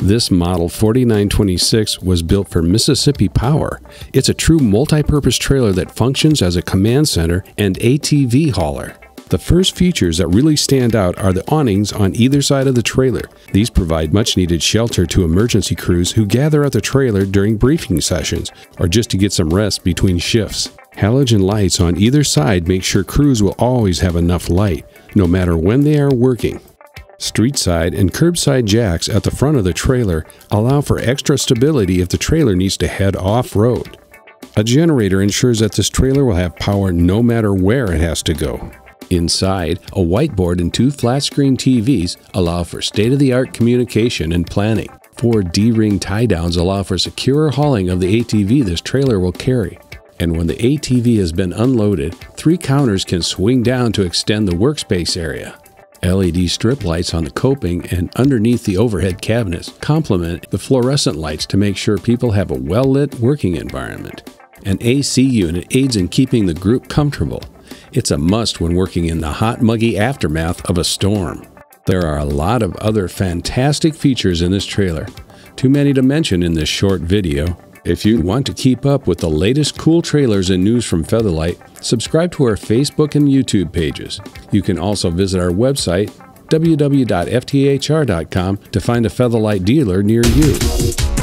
This model 4926 was built for Mississippi Power. It's a true multi-purpose trailer that functions as a command center and ATV hauler. The first features that really stand out are the awnings on either side of the trailer. These provide much needed shelter to emergency crews who gather at the trailer during briefing sessions or just to get some rest between shifts. Halogen lights on either side make sure crews will always have enough light, no matter when they are working. Street side and curbside jacks at the front of the trailer allow for extra stability if the trailer needs to head off road. A generator ensures that this trailer will have power no matter where it has to go. Inside, a whiteboard and two flat screen TVs allow for state of the art communication and planning. Four D ring tie downs allow for secure hauling of the ATV this trailer will carry. And when the ATV has been unloaded, three counters can swing down to extend the workspace area. LED strip lights on the coping and underneath the overhead cabinets complement the fluorescent lights to make sure people have a well lit working environment. An AC unit aids in keeping the group comfortable. It's a must when working in the hot, muggy aftermath of a storm. There are a lot of other fantastic features in this trailer, too many to mention in this short video. If you want to keep up with the latest cool trailers and news from Featherlite, subscribe to our Facebook and YouTube pages. You can also visit our website, www.fthr.com, to find a Featherlite dealer near you.